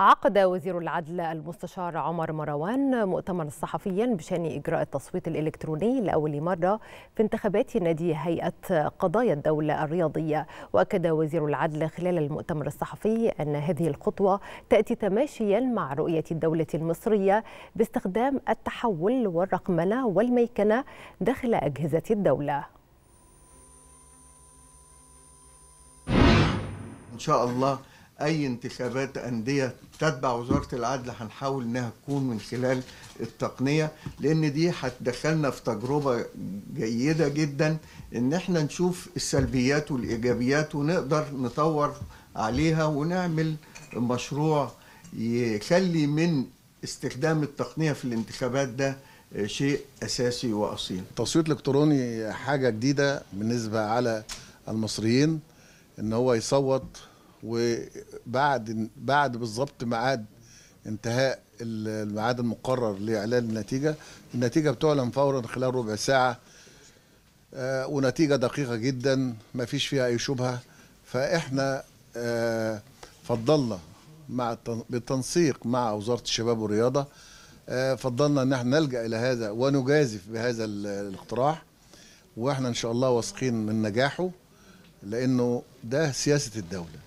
عقد وزير العدل المستشار عمر مروان مؤتمرا صحفيا بشأن إجراء التصويت الإلكتروني لأول مرة في انتخابات نادي هيئة قضايا الدولة الرياضية. وأكد وزير العدل خلال المؤتمر الصحفي أن هذه الخطوة تأتي تماشيا مع رؤية الدولة المصرية باستخدام التحول والرقمنة والميكنة داخل أجهزة الدولة. إن شاء الله أي انتخابات أندية تتبع وزارة العدل هنحاول إنها تكون من خلال التقنية لأن دي هتدخلنا في تجربة جيدة جدا إن إحنا نشوف السلبيات والإيجابيات ونقدر نطور عليها ونعمل مشروع يخلي من استخدام التقنية في الانتخابات ده شيء أساسي وأصيل. التصويت الالكتروني حاجة جديدة بالنسبة على المصريين إن هو يصوت وبعد بعد بالظبط ميعاد انتهاء الميعاد المقرر لإعلان النتيجة النتيجة بتعلن فورا خلال ربع ساعة آه ونتيجة دقيقة جدا ما فيش فيها أي شبهة. فإحنا آه فضلنا مع بالتنسيق مع وزارة الشباب والرياضة آه فضلنا إن إحنا نلجأ إلى هذا ونجازف بهذا الاقتراح. وإحنا إن شاء الله واثقين من نجاحه لأنه ده سياسة الدولة.